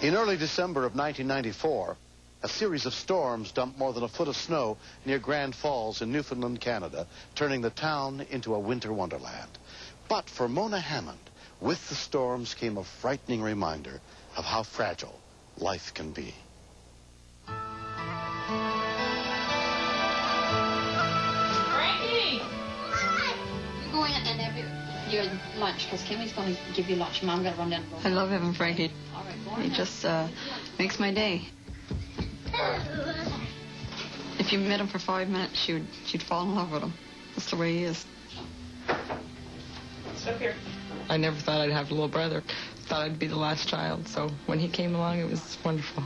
In early December of 1994, a series of storms dumped more than a foot of snow near Grand Falls in Newfoundland, Canada, turning the town into a winter wonderland. But for Mona Hammond, with the storms came a frightening reminder of how fragile life can be. Your, your lunch, because Kimmy's going to give you lunch. Mom got to run down the road. I love having Frankie. All right, go on He now. just uh, makes my day. If you met him for five minutes, you'd you'd fall in love with him. That's the way he is. Sit here. I never thought I'd have a little brother. Thought I'd be the last child. So when he came along, it was wonderful.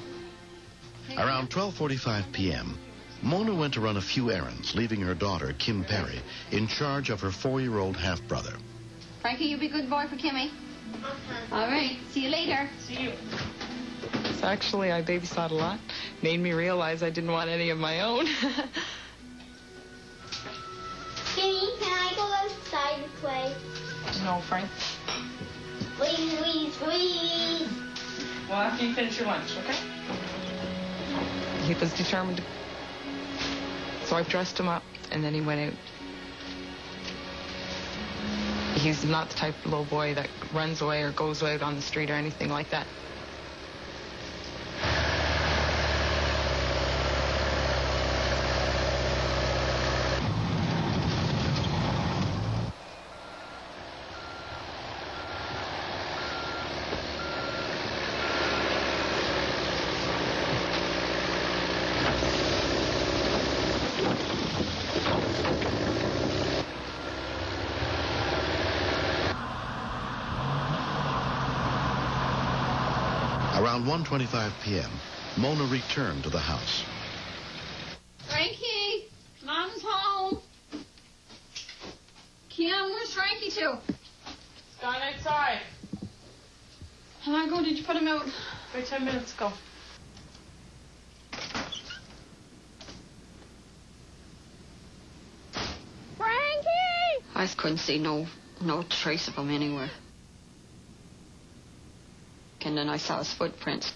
Around 12:45 p.m., Mona went to run a few errands, leaving her daughter, Kim Perry, in charge of her four-year-old half-brother. Frankie, you be a good boy for Kimmy. Uh-huh. All right. See you later. See you. So actually, I babysat a lot. Made me realize I didn't want any of my own. Kimmy, can I go outside to play? no, Frank. Squeeze, squeeze, squeeze. Well, after you finish your lunch, okay? He was determined. So I dressed him up, and then he went out. He's not the type of little boy that runs away or goes out on the street or anything like that. Around 1:25 p.m., Mona returned to the house. Frankie, Mom's home. Kim, where's Frankie to? Gone outside. How long ago did you put him out? About ten minutes ago. Frankie! I couldn't see no no trace of him anywhere. And then I saw his footprints.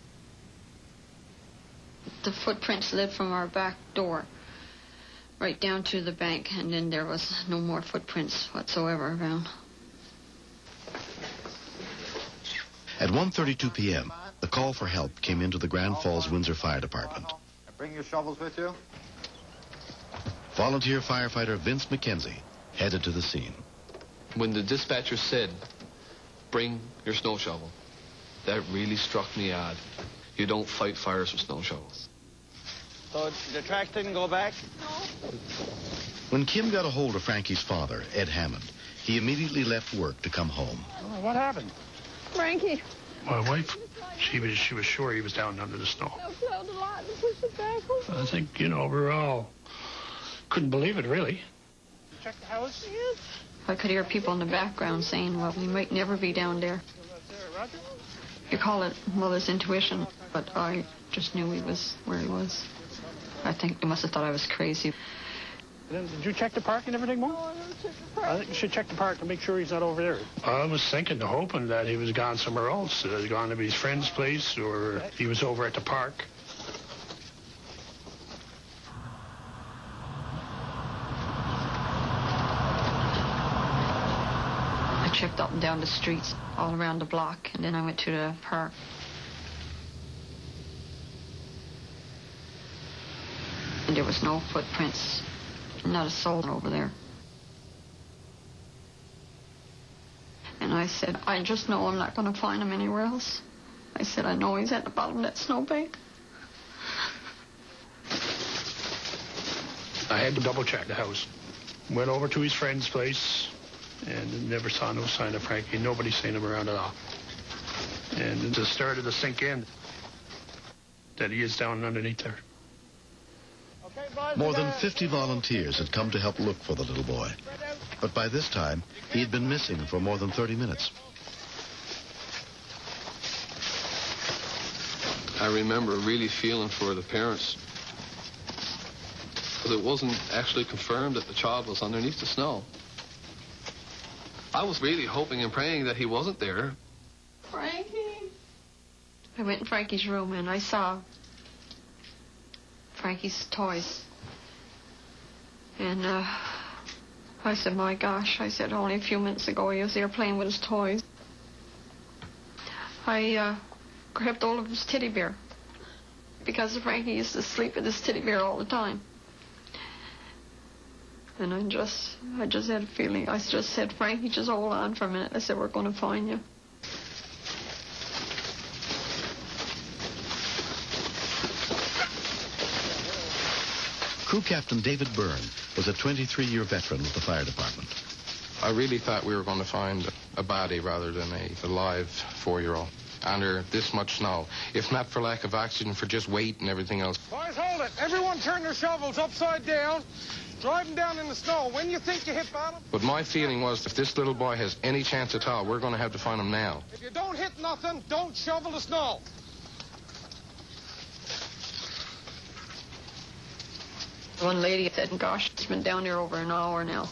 The footprints led from our back door right down to the bank, and then there was no more footprints whatsoever around. At 1:32 p.m., the call for help came into the Grand Falls Windsor Fire Department. Bring your shovels with you. Volunteer firefighter Vince McKenzie headed to the scene. When the dispatcher said, bring your snow shovel, that really struck me odd. You don't fight fires with snow shovels. So the tracks didn't go back? No. When Kim got a hold of Frankie's father, Ed Hammond, he immediately left work to come home. Oh, what happened? Frankie, My wife, she was she was sure he was down under the snow. I plowed a lot and pushed it back. I think you know we were all couldn't believe it really. Check the house. Yes. I could hear people in the background saying, well, we might never be down there. You call it mother's intuition, but I just knew he was where he was. I think they must have thought I was crazy. Did you check the park and everything, Mom? I think you should check the park to make sure he's not over there. I was thinking, hoping that he was gone somewhere else. Uh, gone to his friend's place, or he was over at the park. I checked up and down the streets all around the block, and then I went to the park. And there was no footprints, not a soul over there. And I said, I just know I'm not going to find him anywhere else. I said, I know he's at the bottom of that snowbank. I had to double check the house. Went over to his friend's place and never saw no sign of Frankie. Nobody seen him around at all. And it just started to sink in that he is down underneath there. More than 50 volunteers had come to help look for the little boy. But by this time, he had been missing for more than 30 minutes. I remember really feeling for the parents. Because it wasn't actually confirmed that the child was underneath the snow. I was really hoping and praying that he wasn't there. Frankie. I went in Frankie's room and I saw Frankie's toys. And uh, I said, my gosh, I said, only a few minutes ago he was there playing with his toys. I uh, grabbed all of his teddy bear because Frankie used to sleep with his teddy bear all the time. And I just, I just had a feeling. I just said, Frankie, just hold on for a minute. I said, we're going to find you. Crew Captain David Byrne was a 23-year veteran with the fire department. I really thought we were going to find a body rather than a, live four-year-old under this much snow. If not for lack of oxygen, for just weight and everything else. Boys, hold it. Everyone turn their shovels upside down. Drive them down in the snow. When you think you hit bottom... But my feeling was if this little boy has any chance at all, we're going to have to find him now. If you don't hit nothing, don't shovel the snow. One lady said, gosh, it's been down there over an hour now.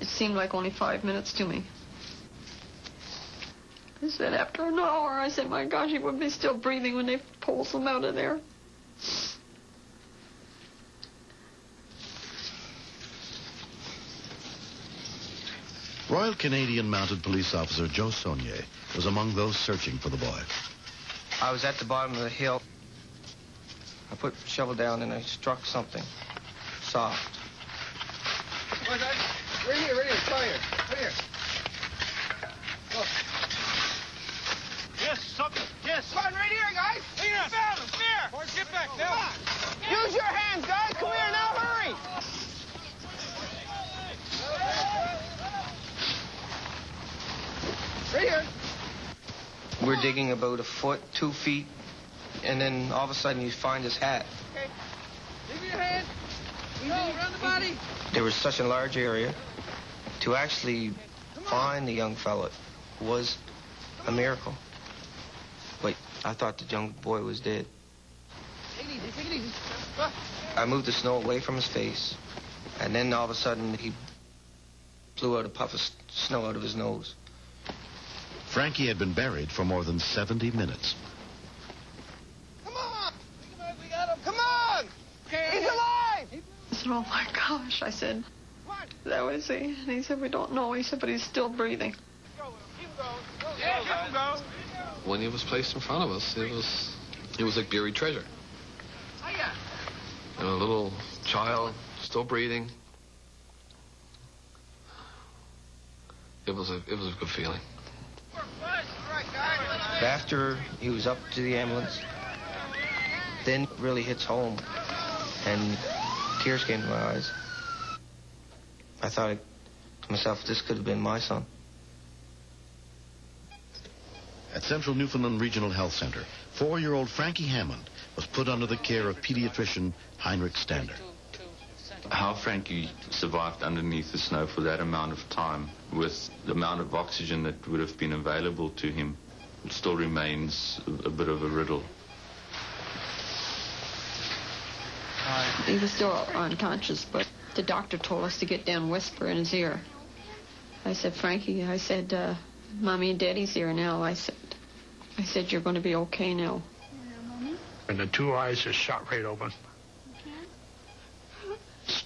It seemed like only five minutes to me. I said, after an hour, I said, my gosh, he would be still breathing when they pulled him out of there. Royal Canadian Mounted Police Officer Joe Saunier was among those searching for the boy. I was at the bottom of the hill. I put the shovel down and I struck something soft. Right here, right here, fire. Right here. Look. Yes, something. Yes. Come on, right here, guys. Here. Found him. Here. Boys, get back now. Use your hands, guys. Come here now. Hurry. Right here. We're digging about a foot, two feet, and then all of a sudden you find his hat. Okay. Give me your hand. Go, around the body. There was such a large area. To actually find the young fellow was a miracle. But I thought the young boy was dead. Take it easy, take it easy. I moved the snow away from his face, and then all of a sudden he blew out a puff of snow out of his nose. Frankie had been buried for more than 70 minutes. Come on! We got him. Come on! He's alive! I said, oh my gosh. I said, that was he. And he said, we don't know. He said, but he's still breathing. Yeah, keep him going. When he was placed in front of us, it was it was like buried treasure. And a little child still breathing. It was a it was a good feeling. After he was up to the ambulance, then really hits home, and tears came to my eyes. I thought to myself, this could have been my son. At Central Newfoundland Regional Health Center, four-year-old Frankie Hammond was put under the care of pediatrician Heinrich Stander. How Frankie survived underneath the snow for that amount of time with the amount of oxygen that would have been available to him still remains a, a bit of a riddle. He was still unconscious, but the doctor told us to get down, whisper in his ear. I said, Frankie, I said, uh, Mommy and Daddy's here now. I said, I said, you're going to be okay now. And the two eyes just shot right open.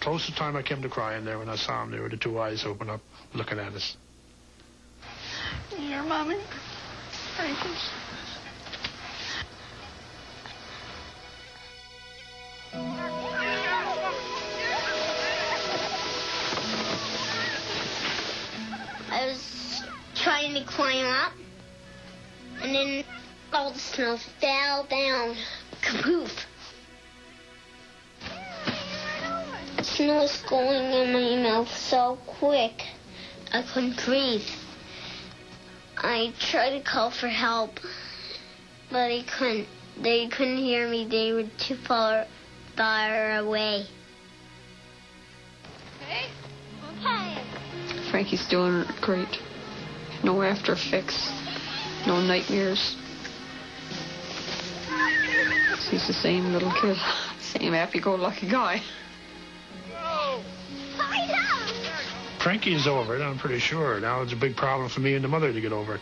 The closest time I came to crying there when I saw him. There with the two eyes open up, looking at us. Here, Mommy. Frankie. I was trying to climb up, and then all the snow fell down. Kapoof. Snow was going in my mouth so quick, I couldn't breathe. I tried to call for help, but I couldn't. They couldn't hear me. They were too far, far away. Okay. Okay. Frankie's doing great. No after effects, no nightmares. He's the same little kid, same happy-go-lucky guy. Frankie is over it, I'm pretty sure. Now it's a big problem for me and the mother to get over it.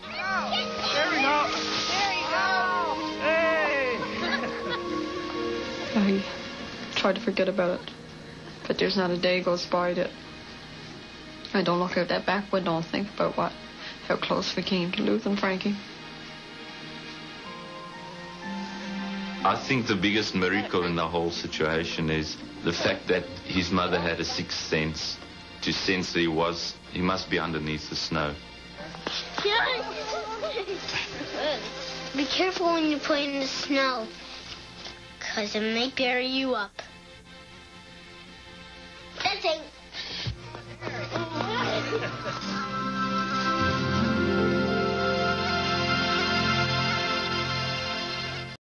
There we go. There you go. Hey. I try to forget about it, but there's not a day goes by that I don't look out that back window and think about what, how close we came to losing Frankie. I think the biggest miracle in the whole situation is the fact that his mother had a sixth sense to sense that he was, he must be underneath the snow. Be careful when you play in the snow, because it may bury you up. That's.